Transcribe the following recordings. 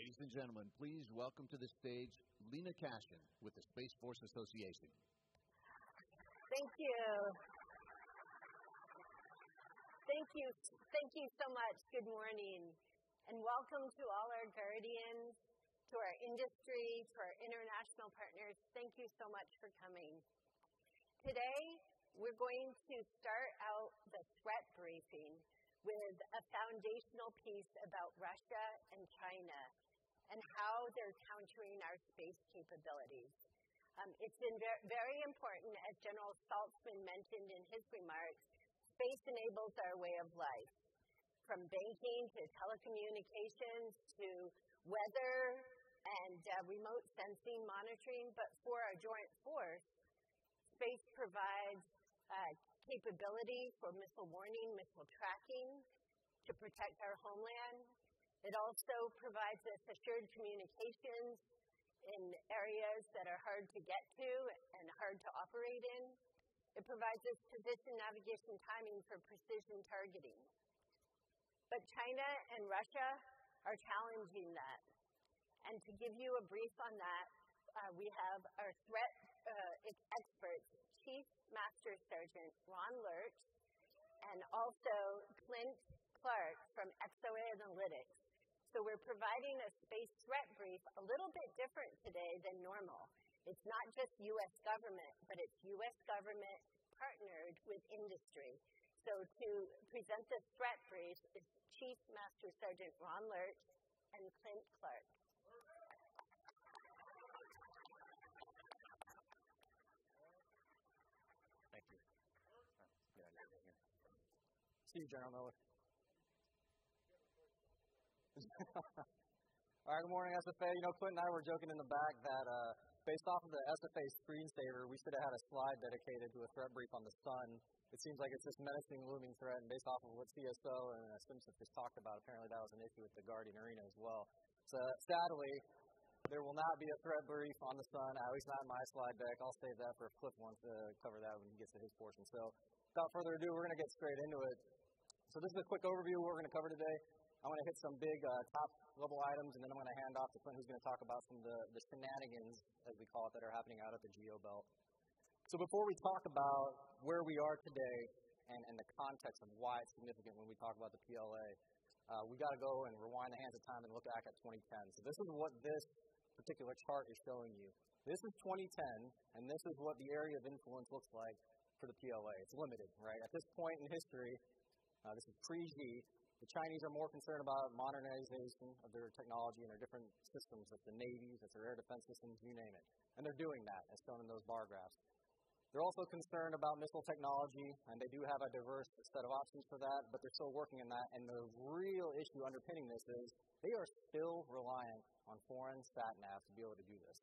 Ladies and gentlemen, please welcome to the stage Lena Cashin with the Space Force Association. Thank you. Thank you. Thank you so much. Good morning, and welcome to all our guardians, to our industry, to our international partners. Thank you so much for coming. Today, we're going to start out the threat briefing with a foundational piece about Russia and China and how they're countering our space capabilities. Um, it's been very important, as General Saltzman mentioned in his remarks, space enables our way of life. From banking to telecommunications to weather and uh, remote sensing monitoring. But for our joint force, space provides uh, capability for missile warning, missile tracking to protect our homeland. It also provides us assured communications in areas that are hard to get to and hard to operate in. It provides us position, navigation, timing for precision targeting. But China and Russia are challenging that. And to give you a brief on that, uh, we have our threat uh, expert, Chief Master Sergeant Ron Lerch, and also Clint Clark from ExoAnalytics. We're providing a space threat brief a little bit different today than normal. It's not just U.S. government, but it's U.S. government partnered with industry. So to present this threat brief is Chief Master Sergeant Ron Lerch and Clint Clark. Thank you. See you, General Miller. All right. Good morning, SFA. You know, Clint and I were joking in the back that, uh, based off of the SFA screensaver, we should have had a slide dedicated to a threat brief on the sun. It seems like it's this menacing looming threat, and based off of what CSO and uh, Simpson just talked about, apparently that was an issue with the Guardian Arena as well. So, sadly, there will not be a threat brief on the sun, at least not in my slide deck. I'll save that for if Clint wants to cover that when he gets to his portion. So, without further ado, we're gonna get straight into it. So, this is a quick overview of what we're gonna cover today. I wanna hit some big, uh, top-level items, and then I'm gonna hand off to Clint, who's gonna talk about some of the shenanigans, as we call it, that are happening out at the GEO belt. So before we talk about where we are today and and the context of why it's significant when we talk about the PLA, uh, we gotta go and rewind the hands of time and look back at 2010. So This is what this particular chart is showing you. This is 2010, and this is what the area of influence looks like for the PLA. It's limited, right? At this point in history, uh, this is pre-Xi, the Chinese are more concerned about modernization of their technology and their different systems. That's the navies, that's their air defense systems, you name it. And they're doing that, as shown in those bar graphs. They're also concerned about missile technology, and they do have a diverse set of options for that, but they're still working on that. And the real issue underpinning this is they are still reliant on foreign sat nav to be able to do this.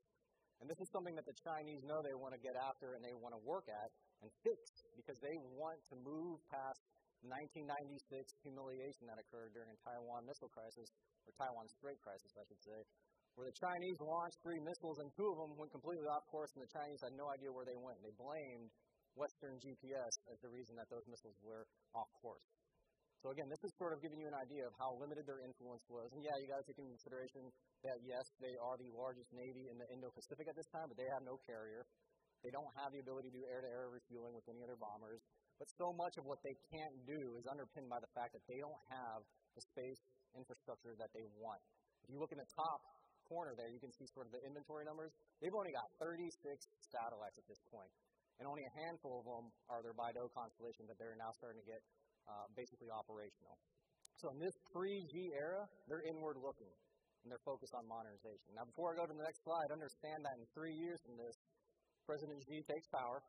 And this is something that the Chinese know they wanna get after and they wanna work at and fix because they want to move past 1996 humiliation that occurred during the Taiwan Missile Crisis, or Taiwan Strait crisis, I should say, where the Chinese launched three missiles and two of them went completely off course, and the Chinese had no idea where they went. They blamed Western GPS as the reason that those missiles were off course. So again, this is sort of giving you an idea of how limited their influence was. And yeah, you gotta take into consideration that, yes, they are the largest navy in the Indo-Pacific at this time, but they have no carrier. They don't have the ability to do air-to-air refueling with any other bombers. But so much of what they can't do is underpinned by the fact that they don't have the space infrastructure that they want. If you look in the top corner there, you can see sort of the inventory numbers. They've only got 36 satellites at this point, and only a handful of them are their BeiDou constellation that they're now starting to get uh, basically operational. So in this pre-Xi era, they're inward-looking, and they're focused on modernization. Now, before I go to the next slide, understand that in three years from this, President Xi takes power.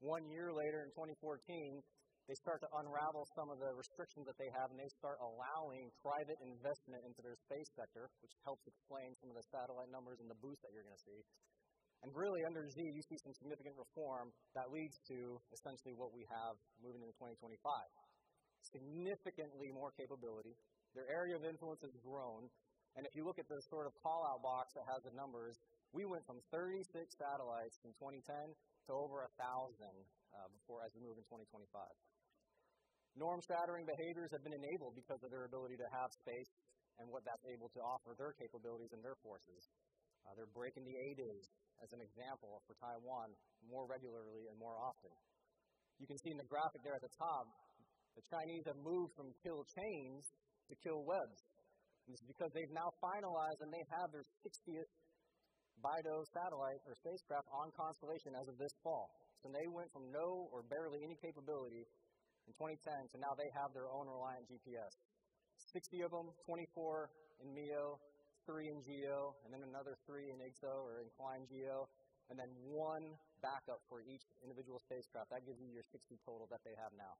One year later, in 2014, they start to unravel some of the restrictions that they have, and they start allowing private investment into their space sector, which helps explain some of the satellite numbers and the boost that you're gonna see. And really, under Z, you see some significant reform that leads to essentially what we have moving into 2025. Significantly more capability. Their area of influence has grown. And if you look at the sort of call-out box that has the numbers, we went from 36 satellites in 2010 to over 1,000 before as we move in 2025. Norm-shattering behaviors have been enabled because of their ability to have space and what that's able to offer their capabilities and their forces. Uh, they're breaking the A days, as an example, for Taiwan more regularly and more often. You can see in the graphic there at the top, the Chinese have moved from kill chains to kill webs. And is because they've now finalized and they have their 60th BeiDou satellite or spacecraft on constellation as of this fall. So they went from no or barely any capability in 2010 to now they have their own reliant GPS. 60 of them, 24 in MEO, three in GEO, and then another three in IGSO or in inclined GEO, and then one backup for each individual spacecraft. That gives you your 60 total that they have now.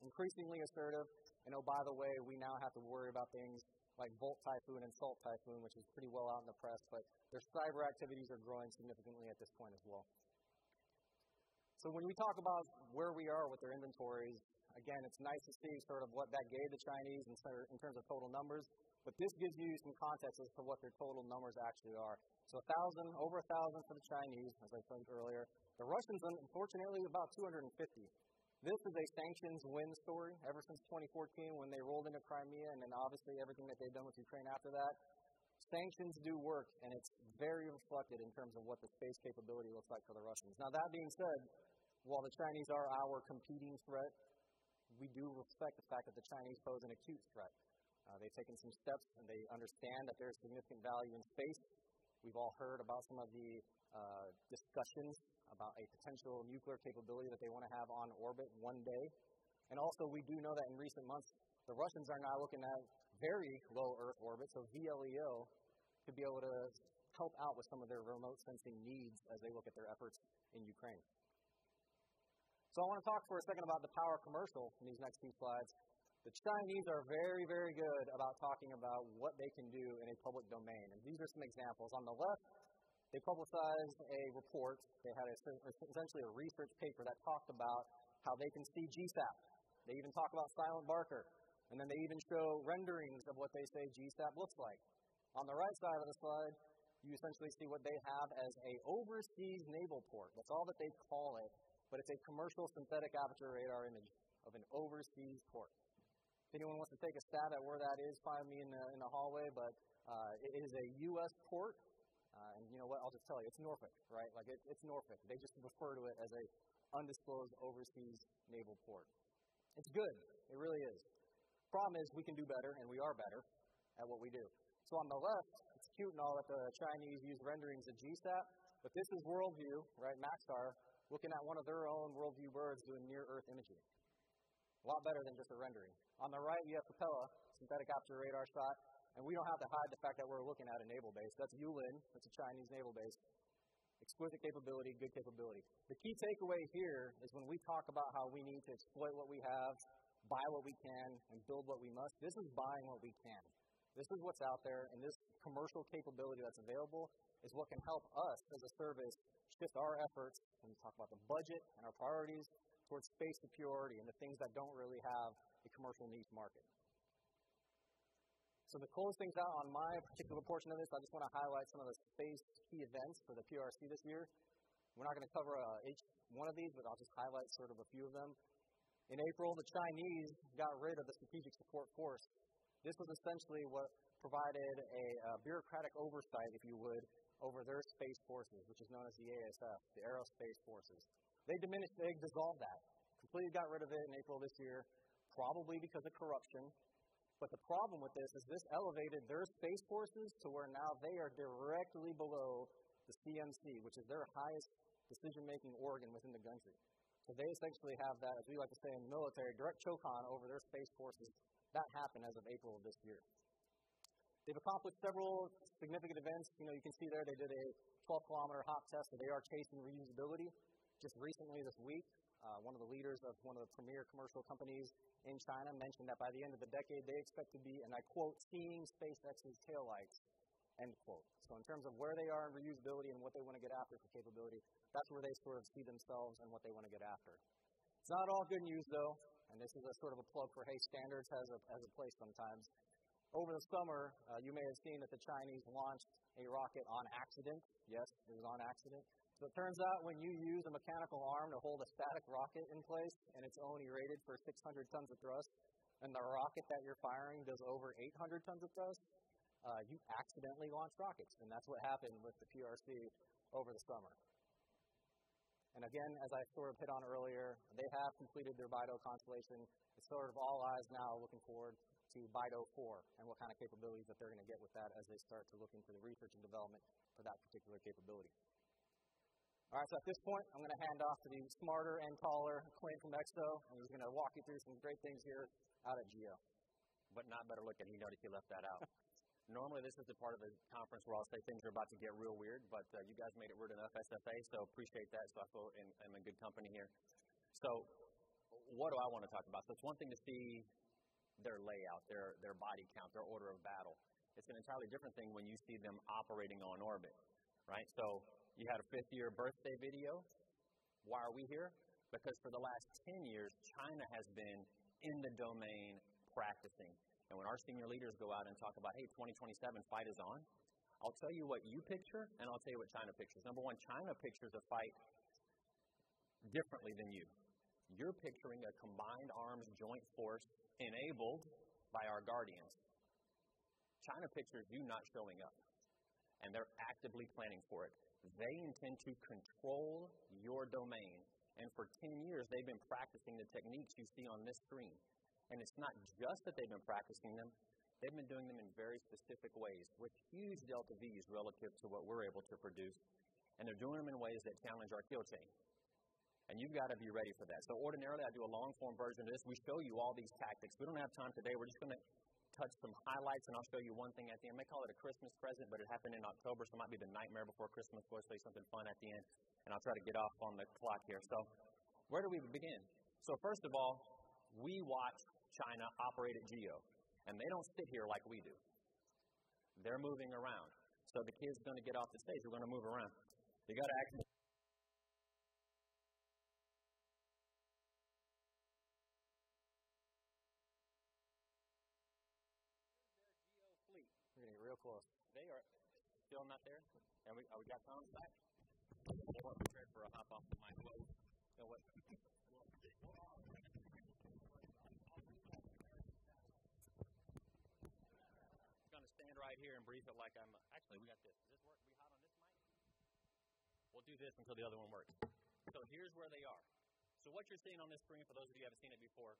Increasingly assertive, and oh, by the way, we now have to worry about things like Volt Typhoon and Salt Typhoon, which is pretty well out in the press, but their cyber activities are growing significantly at this point as well. So when we talk about where we are with their inventories, again, it's nice to see sort of what that gave the Chinese in, terms of total numbers, but this gives you some context as to what their total numbers actually are. So a thousand, over a thousand for the Chinese, as I said earlier. The Russians, unfortunately, about 250. This is a sanctions win story ever since 2014 when they rolled into Crimea and then obviously everything that they've done with Ukraine after that. Sanctions do work and it's very reflected in terms of what the space capability looks like for the Russians. Now, that being said, while the Chinese are our competing threat, we do respect the fact that the Chinese pose an acute threat. Uh, they've taken some steps and they understand that there's significant value in space. We've all heard about some of the uh, discussions about a potential nuclear capability that they want to have on orbit one day. And also, we do know that in recent months, the Russians are now looking at very low Earth orbit, so VLEO could be able to help out with some of their remote sensing needs as they look at their efforts in Ukraine. So I want to talk for a second about the power commercial in these next few slides. The Chinese are very, very good about talking about what they can do in a public domain. And these are some examples. On the left, they publicized a report. They had a, essentially a research paper that talked about how they can see GSSAP. They even talk about silent barker. And then they even show renderings of what they say GSSAP looks like. On the right side of the slide, you essentially see what they have as a overseas naval port. That's all that they call it, but it's a commercial synthetic aperture radar image of an overseas port. If anyone wants to take a stab at where that is, find me in the, in the hallway, but uh, it is a U.S. port uh, and you know what? I'll just tell you, it's Norfolk, right? Like it, it's Norfolk. They just refer to it as a undisclosed overseas naval port. It's good. It really is. Problem is, we can do better, and we are better at what we do. So on the left, it's cute and all that the Chinese use renderings of GSSAP, but this is Worldview, right? Maxar, looking at one of their own Worldview birds doing near Earth imaging. A lot better than just a rendering. On the right, you have Capella, synthetic aperture radar shot, and we don't have to hide the fact that we're looking at a naval base. That's Yulin, that's a Chinese naval base. Exquisite capability, good capability. The key takeaway here is when we talk about how we need to exploit what we have, buy what we can, and build what we must, this is buying what we can. This is what's out there, and this commercial capability that's available is what can help us as a service shift our efforts when we talk about the budget and our priorities towards space superiority and the things that don't really have a commercial niche market. So to close things out on my particular portion of this, I just want to highlight some of the space key events for the PRC this year. We're not going to cover uh, each one of these, but I'll just highlight sort of a few of them. In April, the Chinese got rid of the Strategic Support Force. This was essentially what provided a uh, bureaucratic oversight, if you would, over their space forces, which is known as the ASF, the Aerospace Forces. They diminished, they dissolved that. Completely got rid of it in April this year, probably because of corruption, but the problem with this is this elevated their space forces to where now they are directly below the CMC, which is their highest decision making organ within the country. So they essentially have that, as we like to say in the military, direct choke on over their space forces. That happened as of April of this year. They've accomplished several significant events. You know, you can see there they did a 12 kilometer hop test They are chasing reusability just recently this week. Uh, one of the leaders of one of the premier commercial companies in China mentioned that by the end of the decade, they expect to be, and I quote, seeing SpaceX's taillights, end quote. So in terms of where they are in reusability and what they want to get after for capability, that's where they sort of see themselves and what they want to get after. It's not all good news, though, and this is a sort of a plug for, hey, standards has a, has a place sometimes. Over the summer, uh, you may have seen that the Chinese launched a rocket on accident. Yes, it was on accident. So it turns out when you use a mechanical arm to hold a static rocket in place and it's only rated for 600 tons of thrust, and the rocket that you're firing does over 800 tons of thrust, uh, you accidentally launch rockets. And that's what happened with the PRC over the summer. And again, as I sort of hit on earlier, they have completed their BeiDou constellation. It's sort of all eyes now looking forward to BeiDou 4 and what kind of capabilities that they're going to get with that as they start to look into the research and development for that particular capability. All right, so at this point, I'm going to hand off to the smarter and taller Clint from EXO, and he's going to walk you through some great things here out at GEO. But not better looking. He noticed he left that out. Normally, this is the part of the conference where I'll say things are about to get real weird, but uh, you guys made it weird enough, SFA, so appreciate that. So I feel in, I'm in good company here. So, what do I want to talk about? So, it's one thing to see their layout, their, their body count, their order of battle. It's an entirely different thing when you see them operating on orbit, right? So, you had a fifth year birthday video. Why are we here? Because for the last 10 years, China has been in the domain practicing and when our senior leaders go out and talk about, hey, 2027 fight is on, I'll tell you what you picture, and I'll tell you what China pictures. Number one, China pictures a fight differently than you. You're picturing a combined arms joint force enabled by our guardians. China pictures you not showing up, and they're actively planning for it. They intend to control your domain, and for 10 years, they've been practicing the techniques you see on this screen. And it's not just that they've been practicing them, they've been doing them in very specific ways with huge delta V's relative to what we're able to produce. And they're doing them in ways that challenge our kill chain. And you've got to be ready for that. So ordinarily, I do a long form version of this. We show you all these tactics. We don't have time today. We're just going to touch some highlights, and I'll show you one thing at the end. I may call it a Christmas present, but it happened in October, so it might be the nightmare before Christmas. We'll show you something fun at the end, and I'll try to get off on the clock here. So, where do we begin? So, first of all, we watch China operate at GEO. And they don't sit here like we do. They're moving around. So the kid's going to get off the stage. We're going to move around. You got to actually. Close. They are still not there. And we, oh, we got Tom's back. They weren't prepared for a hop off the mic. You know what? right here and brief it like I'm. Actually, we got this. Does this work? We hot on this mic? We'll do this until the other one works. So here's where they are. So what you're seeing on this screen, for those of you who haven't seen it before,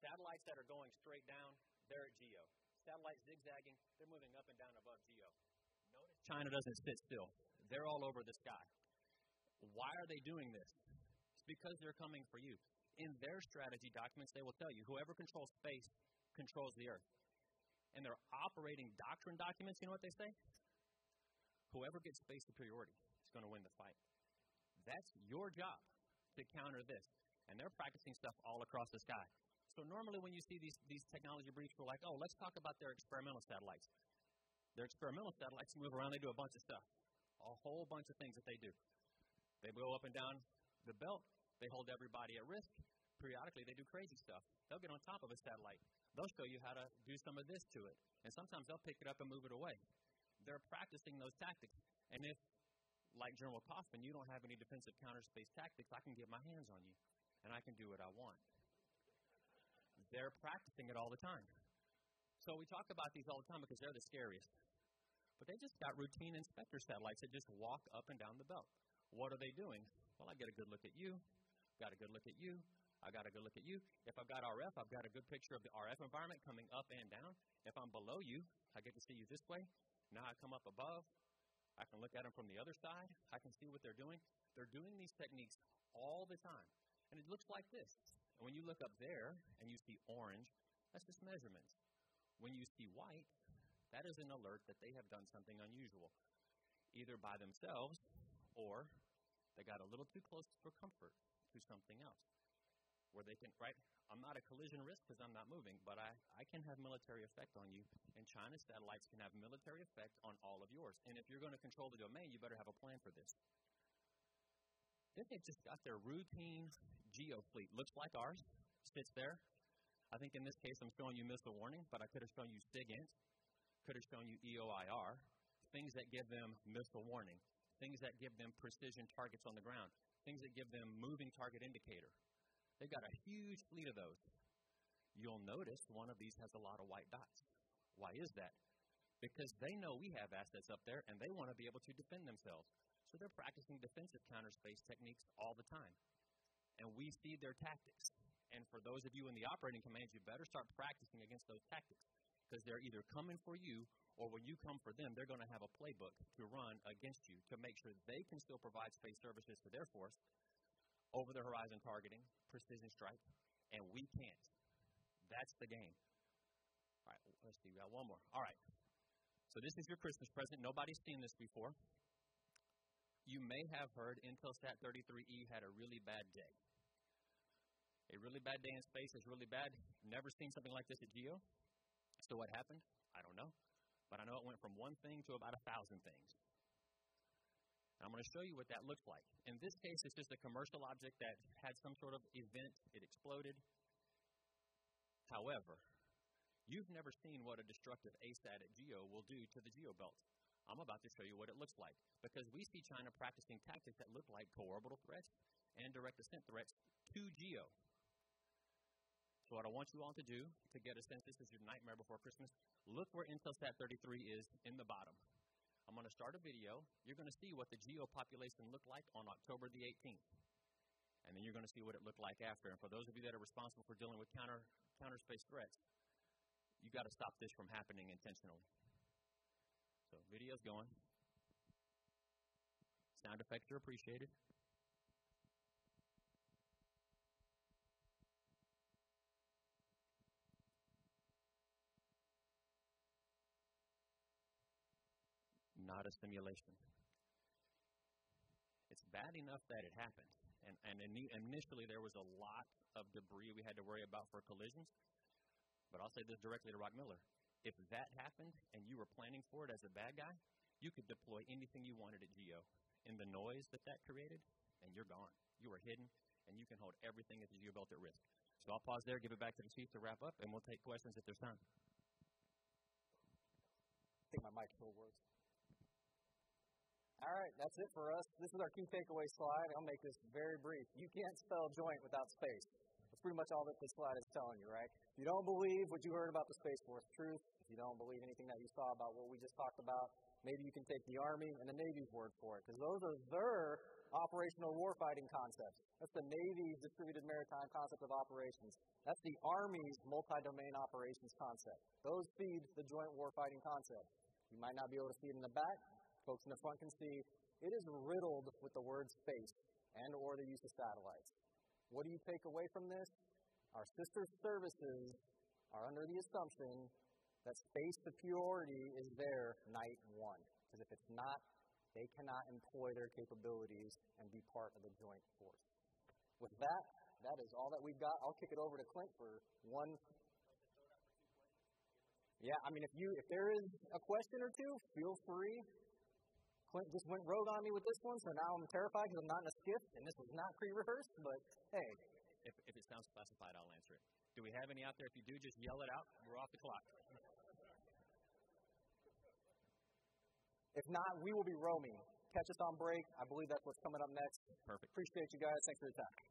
satellites that are going straight down, they're at GEO. Satellites zigzagging, they're moving up and down above GEO. Notice China doesn't sit still. They're all over the sky. Why are they doing this? It's because they're coming for you. In their strategy documents, they will tell you whoever controls space controls the earth and their operating doctrine documents, you know what they say? Whoever gets space superiority is going to win the fight. That's your job to counter this. And they're practicing stuff all across the sky. So normally when you see these, these technology briefs, we're like, oh, let's talk about their experimental satellites. Their experimental satellites move around, they do a bunch of stuff. A whole bunch of things that they do. They go up and down the belt, they hold everybody at risk. Periodically, they do crazy stuff. They'll get on top of a satellite they'll show you how to do some of this to it. And sometimes they'll pick it up and move it away. They're practicing those tactics. And if, like General Kaufman, you don't have any defensive counter space tactics, I can get my hands on you and I can do what I want. They're practicing it all the time. So we talk about these all the time because they're the scariest. But they just got routine inspector satellites that just walk up and down the belt. What are they doing? Well, I get a good look at you, got a good look at you, I got a good look at you. If I've got RF, I've got a good picture of the RF environment coming up and down. If I'm below you, I get to see you this way. Now I come up above. I can look at them from the other side. I can see what they're doing. They're doing these techniques all the time. And it looks like this. And when you look up there and you see orange, that's just measurements. When you see white, that is an alert that they have done something unusual, either by themselves or they got a little too close for comfort to something else where they can, right? I'm not a collision risk because I'm not moving, but I, I can have military effect on you. And China's satellites can have military effect on all of yours. And if you're going to control the domain, you better have a plan for this. They've just got their routine geo fleet. Looks like ours, sits there. I think in this case I'm showing you missile warning, but I could have shown you SIGINT, could have shown you EOIR, things that give them missile warning, things that give them precision targets on the ground, things that give them moving target indicator. They've got a huge fleet of those. you'll notice one of these has a lot of white dots. Why is that? Because they know we have assets up there and they want to be able to defend themselves. So they're practicing defensive counter space techniques all the time. And we see their tactics. And for those of you in the operating commands, you better start practicing against those tactics because they're either coming for you or when you come for them, they're going to have a playbook to run against you to make sure they can still provide space services to their force, over the horizon targeting, precision strike, and we can't. That's the game. All right, let's see. We got one more. All right. So this is your Christmas present. Nobody's seen this before. You may have heard Intelsat 33E had a really bad day. A really bad day in space is really bad. Never seen something like this at GEO. So what happened? I don't know. But I know it went from one thing to about a thousand things. And I'm going to show you what that looks like. In this case, it's just a commercial object that had some sort of event, it exploded. However, you've never seen what a destructive ASAT at GEO will do to the GEO belt. I'm about to show you what it looks like because we see China practicing tactics that look like co-orbital threats and direct ascent threats to GEO. So what I want you all to do to get a sense, this is your nightmare before Christmas, look where Intelsat 33 is in the bottom. I'm going to start a video. You're going to see what the geo population looked like on October the 18th. And then you're going to see what it looked like after. And for those of you that are responsible for dealing with counter, counter space threats, you've got to stop this from happening intentionally. So, video's going. Sound effects are appreciated. not a simulation. It's bad enough that it happened. And, and initially, there was a lot of debris we had to worry about for collisions. But I'll say this directly to Rock Miller. If that happened and you were planning for it as a bad guy, you could deploy anything you wanted at GEO. In the noise that that created, and you're gone. You are hidden, and you can hold everything at the GEO belt at risk. So I'll pause there, give it back to the chief to wrap up, and we'll take questions if there's time. I think my mic still works. All right, that's it for us. This is our key takeaway slide. I'll make this very brief. You can't spell joint without space. That's pretty much all that this slide is telling you, right? If you don't believe what you heard about the Space Force truth, if you don't believe anything that you saw about what we just talked about, maybe you can take the Army and the Navy's word for it, because those are their operational warfighting concepts. That's the Navy's distributed maritime concept of operations. That's the Army's multi-domain operations concept. Those feed the joint warfighting concept. You might not be able to see it in the back, folks in the front can see, it is riddled with the word space and or the use of satellites. What do you take away from this? Our sister services are under the assumption that space superiority is there night one. Because if it's not, they cannot employ their capabilities and be part of the joint force. With that, that is all that we've got. I'll kick it over to Clint for one. Yeah, I mean, if you if there is a question or two, feel free. Clint just went rogue on me with this one, so now I'm terrified because I'm not in a SCIF, and this was not pre-rehearsed. But hey, if, if it sounds classified, I'll answer it. Do we have any out there? If you do, just yell it out. We're off the clock. If not, we will be roaming. Catch us on break. I believe that's what's coming up next. Perfect. Appreciate you guys. Thanks for your time.